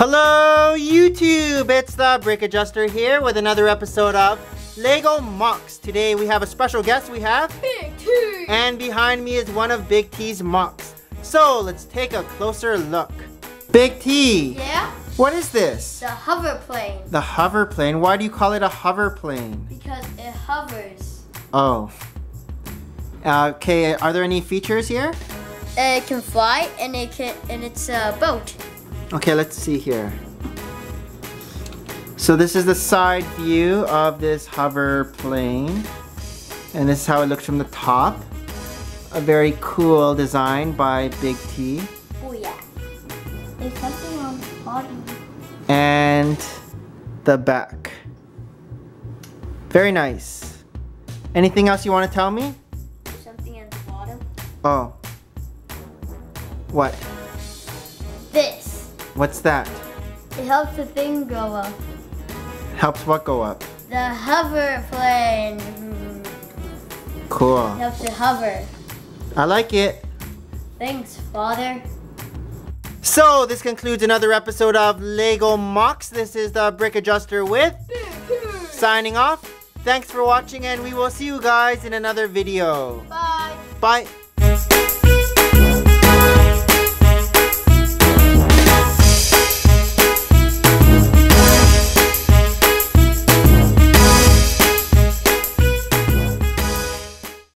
Hello YouTube, it's the Brick Adjuster here with another episode of Lego MOCs. Today we have a special guest, we have Big T. And behind me is one of Big T's MOCs. So let's take a closer look. Big T, Yeah? what is this? The hover plane. The hover plane. Why do you call it a hover plane? Because it hovers. Oh. Uh, Okay, are there any features here? It can fly and it can and it's a boat. Okay, let's see here. So this is the side view of this hover plane. And this is how it looks from the top. A very cool design by Big T. Oh yeah. There's something on the bottom. And the back. Very nice. Anything else you want to tell me? There's something on the bottom. Oh. What? This. What's that? It helps the thing go up. Helps what go up? The hover plane. Cool. Helps it hover. I like it. Thanks, father. So, this concludes another episode of Lego MOCs. This is the Brick Adjuster with signing off. Thanks for watching, and we will see you guys in another video. Bye. Bye.